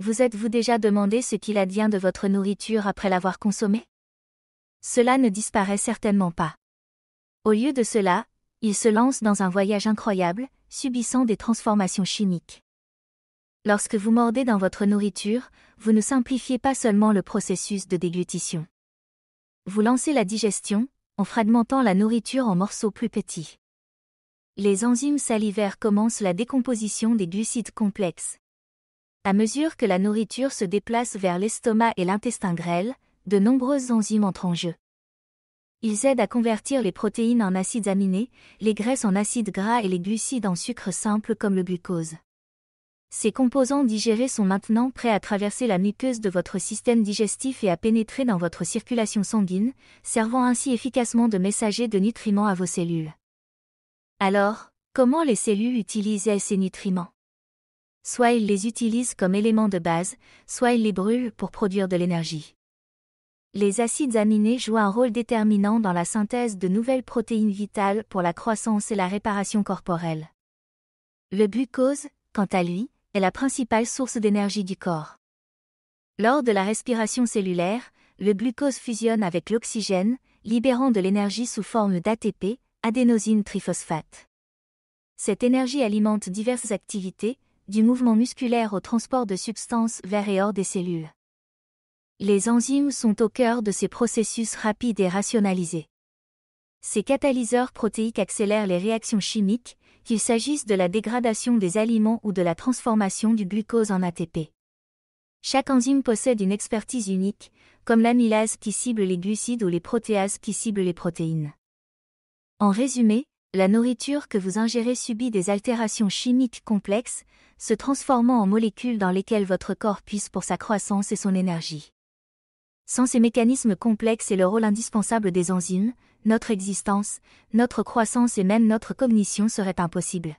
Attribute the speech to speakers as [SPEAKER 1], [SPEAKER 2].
[SPEAKER 1] Vous êtes-vous déjà demandé ce qu'il advient de votre nourriture après l'avoir consommée? Cela ne disparaît certainement pas. Au lieu de cela, il se lance dans un voyage incroyable, subissant des transformations chimiques. Lorsque vous mordez dans votre nourriture, vous ne simplifiez pas seulement le processus de déglutition. Vous lancez la digestion, en fragmentant la nourriture en morceaux plus petits. Les enzymes salivaires commencent la décomposition des glucides complexes. À mesure que la nourriture se déplace vers l'estomac et l'intestin grêle, de nombreuses enzymes entrent en jeu. Ils aident à convertir les protéines en acides aminés, les graisses en acides gras et les glucides en sucre simple comme le glucose. Ces composants digérés sont maintenant prêts à traverser la muqueuse de votre système digestif et à pénétrer dans votre circulation sanguine, servant ainsi efficacement de messager de nutriments à vos cellules. Alors, comment les cellules utilisent ces nutriments? Soit ils les utilisent comme éléments de base, soit ils les brûlent pour produire de l'énergie. Les acides aminés jouent un rôle déterminant dans la synthèse de nouvelles protéines vitales pour la croissance et la réparation corporelle. Le glucose, quant à lui, est la principale source d'énergie du corps. Lors de la respiration cellulaire, le glucose fusionne avec l'oxygène, libérant de l'énergie sous forme d'ATP, adénosine triphosphate. Cette énergie alimente diverses activités, du mouvement musculaire au transport de substances vers et hors des cellules. Les enzymes sont au cœur de ces processus rapides et rationalisés. Ces catalyseurs protéiques accélèrent les réactions chimiques, qu'il s'agisse de la dégradation des aliments ou de la transformation du glucose en ATP. Chaque enzyme possède une expertise unique, comme l'amylase qui cible les glucides ou les protéases qui ciblent les protéines. En résumé, la nourriture que vous ingérez subit des altérations chimiques complexes, se transformant en molécules dans lesquelles votre corps puise pour sa croissance et son énergie. Sans ces mécanismes complexes et le rôle indispensable des enzymes, notre existence, notre croissance et même notre cognition seraient impossibles.